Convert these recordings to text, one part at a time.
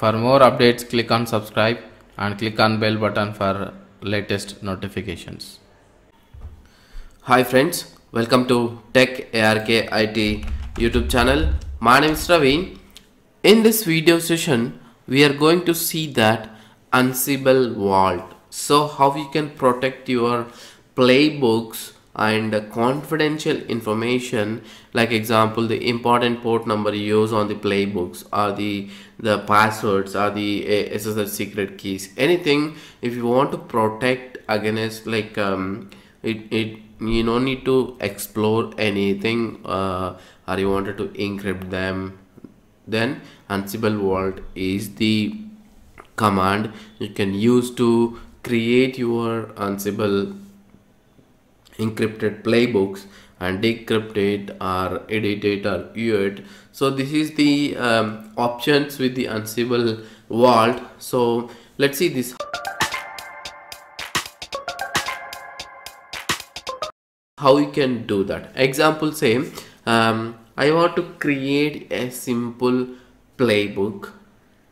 For more updates, click on subscribe and click on bell button for latest notifications. Hi friends, welcome to Tech Arkit YouTube channel. My name is Ravi. In this video session, we are going to see that Ansible Vault. So how you can protect your playbooks and confidential information like example the important port number you use on the playbooks or the the passwords or the SSL secret keys. Anything if you want to protect against like um, it, it you don't need to explore anything uh, or you wanted to encrypt them then ansible vault is the command you can use to create your ansible encrypted playbooks and decrypt it or edit it or view it so this is the um, options with the ansible vault. So let's see this. How you can do that? Example say um, i want to create a simple playbook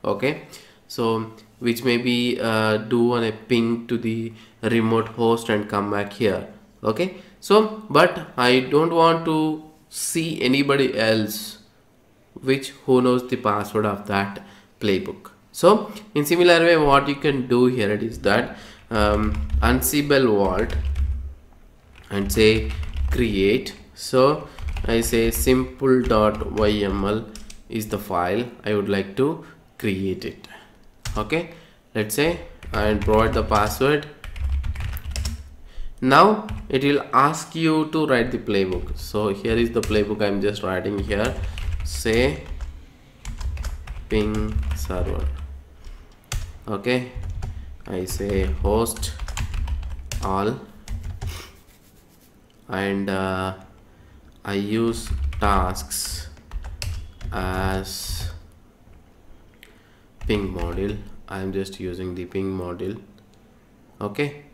okay? So which maybe uh, do on a ping to the remote host and come back here okay so but i don't want to see anybody else which who knows the password of that playbook. So in similar way what you can do here it is that um, ansible vault and say create. So i say simple.yml is the file. I would like to create it. Okay? Let's say and provide the password now it will ask you to write the playbook. So here is the playbook i'm just writing here. Say ping server. Okay? I say host all. And uh, i use tasks as ping module. I'm just using the ping module. Okay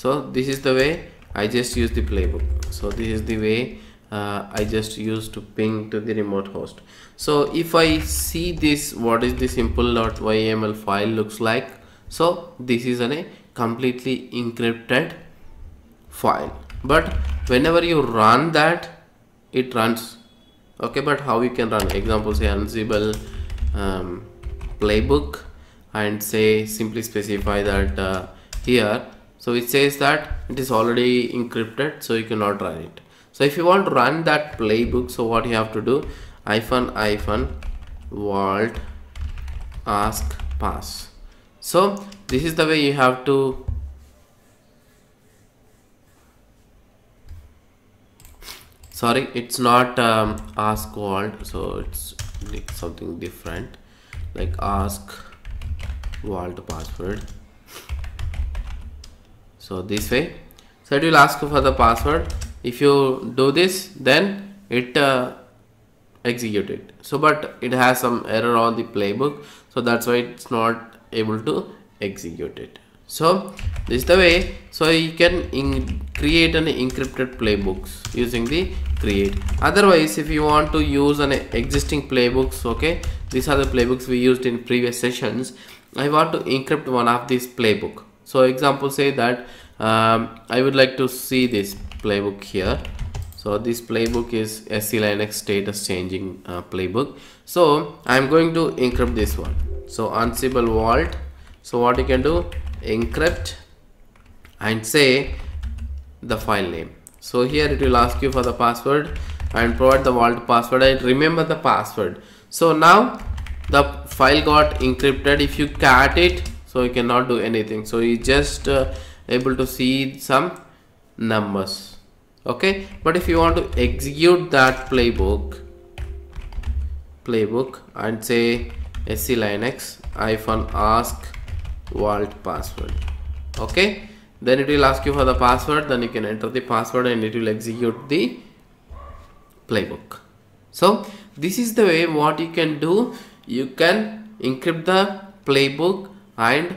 so this is the way I just use the playbook. So this is the way uh, I just use to ping to the remote host. So if I see this what is the simple.yml file looks like so this is an, a completely encrypted file. But whenever you run that it runs. Okay but how you can run? Example say ansible um, playbook and say simply specify that uh, here so it says that it is already encrypted so you cannot run it. So if you want to run that playbook so what you have to do? hyphen hyphen vault ask pass. So this is the way you have to sorry it's not um, ask vault so it's something different. Like ask vault password so this way. So it will ask for the password. If you do this then it uh, so but it has some error on the playbook. So that's why it's not able to execute it. So this is the way. So you can create an encrypted playbooks using the create. Otherwise if you want to use an existing playbooks okay these are the playbooks we used in previous sessions. I want to encrypt one of these playbook so example say that um, i would like to see this playbook here. So this playbook is SE Linux status changing uh, playbook. So i'm going to encrypt this one. So ansible vault. So what you can do? Encrypt and say the file name. So here it will ask you for the password and provide the vault password and remember the password. So now the file got encrypted. If you cat it so you cannot do anything. So you just uh, able to see some numbers. Okay? But if you want to execute that playbook playbook and say SE Linux hyphen ask vault password. Okay? Then it will ask you for the password then you can enter the password and it will execute the playbook. So this is the way what you can do. You can encrypt the playbook and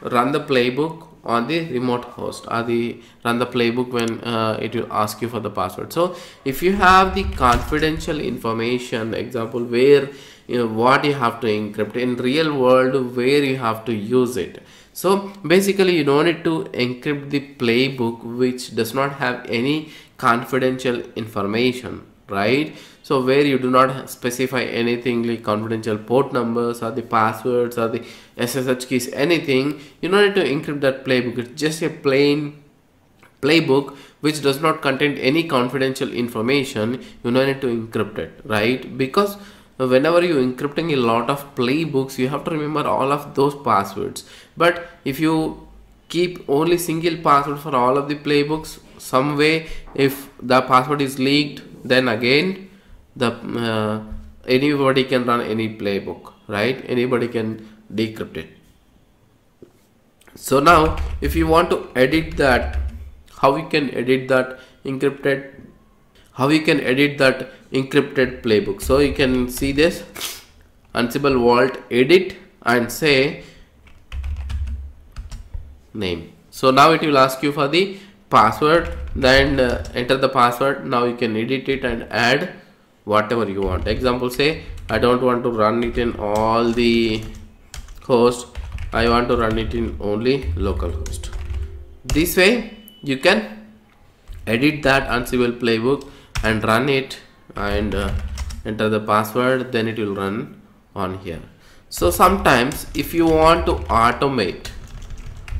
run the playbook on the remote host. Or the run the playbook when uh, it will ask you for the password. So if you have the confidential information example where you know, what you have to encrypt in real world where you have to use it. So basically you don't need to encrypt the playbook which does not have any confidential information right so where you do not specify anything like confidential port numbers or the passwords or the ssh keys anything you don't need to encrypt that playbook. It's just a plain playbook which does not contain any confidential information. You don't need to encrypt it right? Because whenever you encrypting a lot of playbooks you have to remember all of those passwords. But if you keep only single password for all of the playbooks some way if the password is leaked then again the uh, anybody can run any playbook right? Anybody can decrypt it. So now if you want to edit that how you can edit that encrypted how you can edit that encrypted playbook? So you can see this ansible vault edit and say name. So now it will ask you for the password then uh, enter the password. Now you can edit it and add whatever you want. Example say I don't want to run it in all the host. I want to run it in only localhost this way you can edit that Ansible playbook and run it and uh, enter the password. Then it will run on here. So sometimes if you want to automate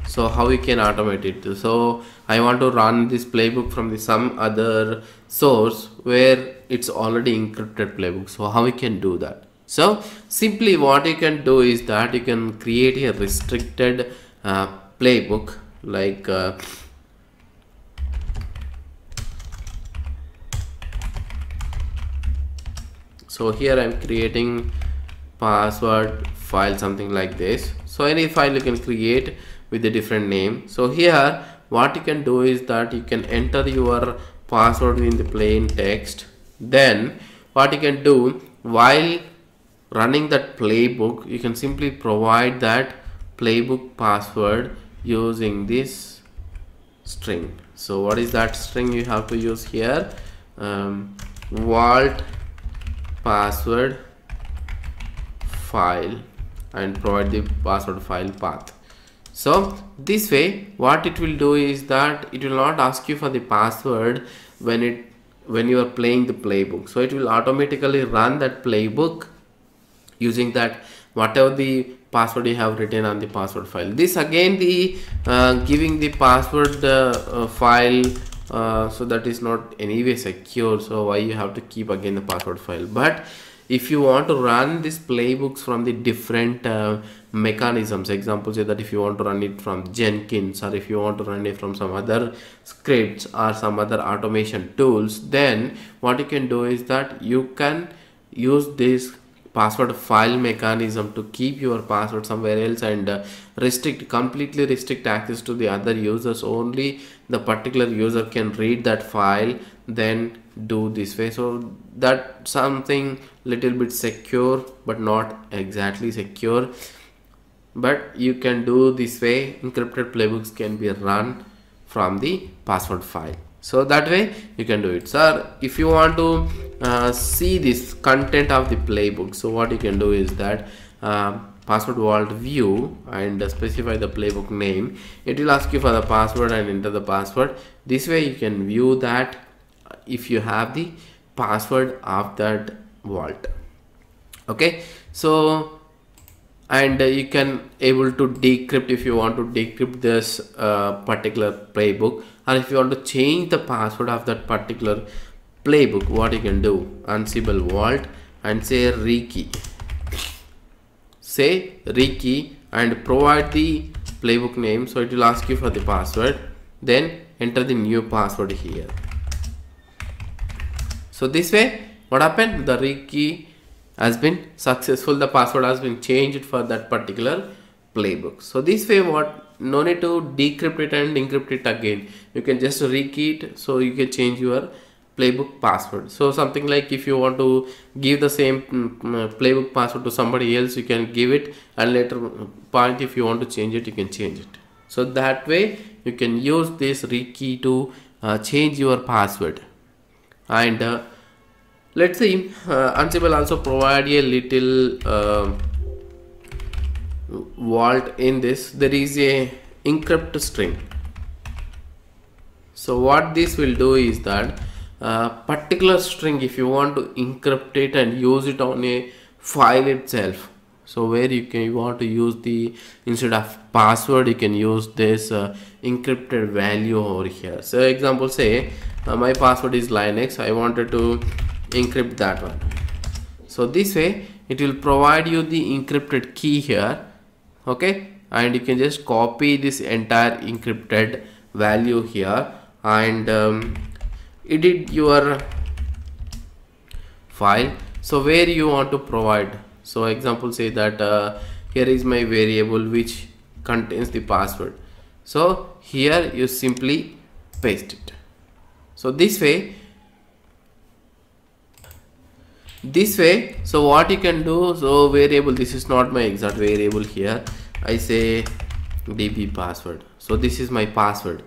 so how we can automate it? So i want to run this playbook from the some other source where it's already encrypted playbook. So how we can do that? So simply what you can do is that you can create a restricted uh, playbook like uh, so here i'm creating password file something like this. So any file you can create with a different name. So here what you can do is that you can enter your password in the plain text. Then what you can do while running that playbook you can simply provide that playbook password using this string. So what is that string you have to use here? Um, vault password file and provide the password file path so this way what it will do is that it will not ask you for the password when it when you are playing the playbook. So it will automatically run that playbook using that whatever the password you have written on the password file. This again the uh, giving the password uh, uh, file uh, so that is not anyway secure. So why you have to keep again the password file? But if you want to run these playbooks from the different uh, mechanisms example say that if you want to run it from jenkins or if you want to run it from some other scripts or some other automation tools then what you can do is that you can use this password file mechanism to keep your password somewhere else and uh, restrict completely restrict access to the other users. Only the particular user can read that file then do this way. So that something little bit secure but not exactly secure. But you can do this way. Encrypted playbooks can be run from the password file. So that way you can do it. Sir if you want to uh, see this content of the playbook so what you can do is that uh, password vault view and specify the playbook name. It will ask you for the password and enter the password. This way you can view that if you have the password of that vault. Okay? So and uh, you can able to decrypt if you want to decrypt this uh, particular playbook. Or if you want to change the password of that particular playbook what you can do? Ansible vault and say rekey say rekey and provide the playbook name. So it will ask you for the password. Then enter the new password here. So this way what happened? The rekey has been successful. The password has been changed for that particular playbook. So this way what? No need to decrypt it and encrypt it again. You can just rekey it so you can change your playbook password. So something like if you want to give the same mm, mm, playbook password to somebody else you can give it and later point if you want to change it you can change it. So that way you can use this rekey to uh, change your password. And uh, let's see uh, ansible also provide a little uh, vault in this. There is a encrypt string. So what this will do is that uh, particular string if you want to encrypt it and use it on a file itself so where you can you want to use the instead of password you can use this uh, encrypted value over here. So example say uh, my password is linux. I wanted to encrypt that one. So this way it will provide you the encrypted key here okay? And you can just copy this entire encrypted value here and um, edit your file. So where you want to provide. So example say that uh, here is my variable which contains the password. So here you simply paste it. So this way this way so what you can do so variable this is not my exact variable here. I say db password. So this is my password.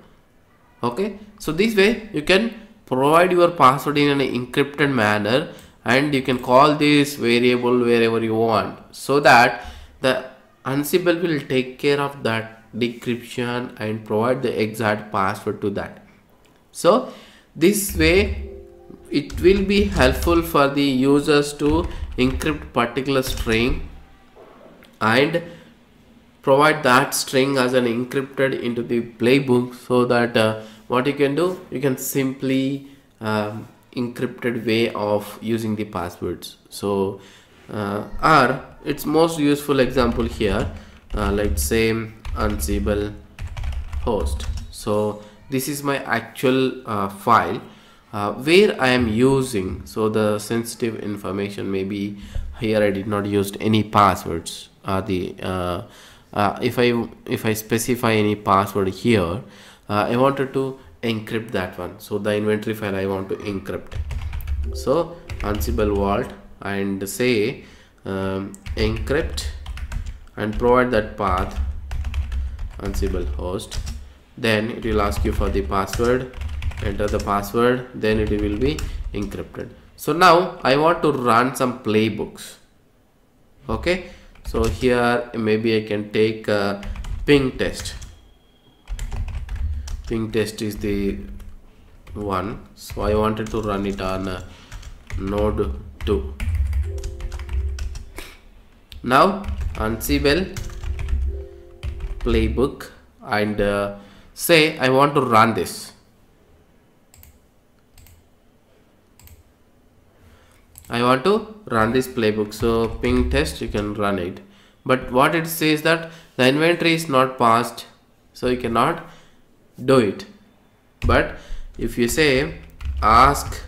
Okay? So this way you can provide your password in an encrypted manner and you can call this variable wherever you want so that the ansible will take care of that decryption and provide the exact password to that. So this way it will be helpful for the users to encrypt particular string and provide that string as an encrypted into the playbook so that uh, what you can do you can simply um, encrypted way of using the passwords. So uh, or its most useful example here uh, let's say ansible host. So this is my actual uh, file uh, where I am using so the sensitive information maybe here I did not use any passwords. Uh, the uh, uh, if I if I specify any password here uh, I wanted to encrypt that one. So the inventory file I want to encrypt. So ansible vault and say um, encrypt and provide that path ansible host. Then it will ask you for the password enter the password then it will be encrypted. So now I want to run some playbooks. Okay? So here maybe I can take a ping test. Ping test is the one. So I wanted to run it on uh, node 2 now ansible playbook and uh, say I want to run this I want to run this playbook. So ping test you can run it. But what it says that the inventory is not passed so you cannot do it. But if you say ask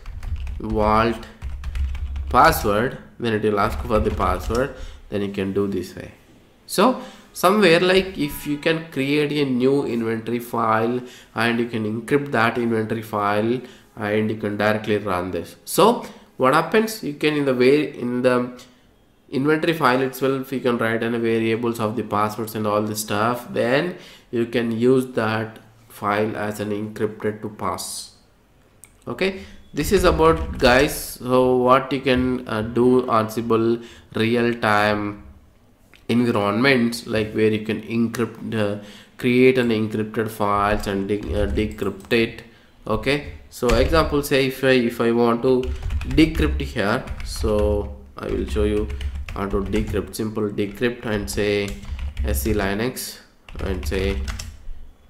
vault password then it will ask for the password then you can do this way. So somewhere like if you can create a new inventory file and you can encrypt that inventory file and you can directly run this. So what happens? You can in the way in the inventory file itself you can write any variables of the passwords and all the stuff. Then you can use that file as an encrypted to pass. Okay? This is about guys so what you can uh, do ansible real-time environments like where you can encrypt uh, create an encrypted files and de uh, decrypt it. Okay? So example say if I if I want to decrypt here. So I will show you how to decrypt. Simple decrypt and say SE Linux and say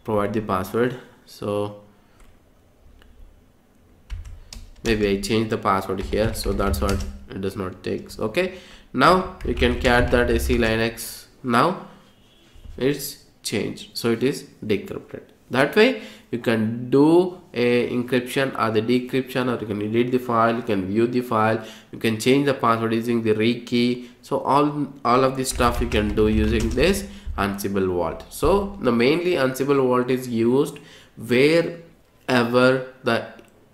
provide the password. So maybe I change the password here. So that's what it does not takes okay. Now you can cat that SE Linux now. It's changed. So it is decrypted that way you can do a encryption or the decryption or you can edit the file you can view the file you can change the password using the rekey so all all of this stuff you can do using this ansible vault. So the mainly ansible vault is used wherever the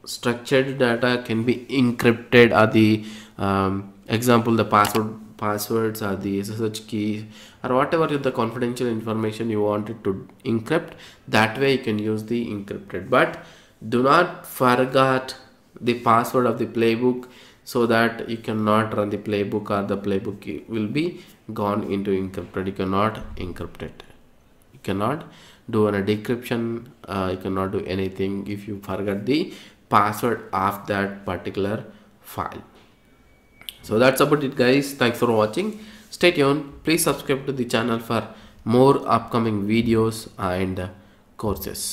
structured data can be encrypted or the um, example the password passwords or the ssh keys or whatever is the confidential information you wanted to encrypt that way you can use the encrypted. But do not forget the password of the playbook so that you cannot run the playbook or the playbook will be gone into encrypted. You cannot encrypt it. You cannot do a decryption uh, you cannot do anything if you forget the password of that particular file so that's about it guys thanks for watching stay tuned please subscribe to the channel for more upcoming videos and courses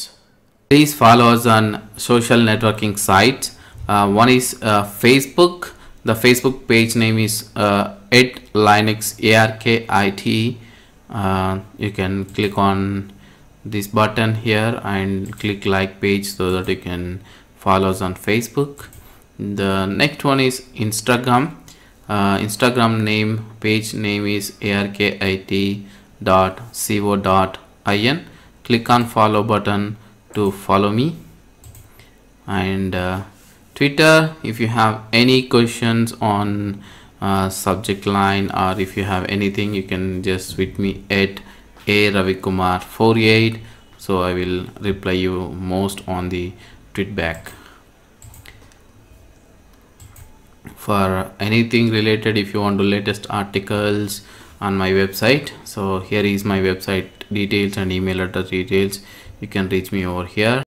Please follow us on social networking sites. Uh, one is uh, Facebook. The Facebook page name is uh, at Linux ARKIT. Uh, you can click on this button here and click like page so that you can follow us on Facebook. The next one is Instagram. Uh, Instagram name page name is arkit.co.in. Click on follow button to follow me. And uh, twitter if you have any questions on uh, subject line or if you have anything you can just tweet me at a ravikumar 48 so i will reply you most on the tweet back for anything related if you want the latest articles on my website. So here is my website details and email address details. You can reach me over here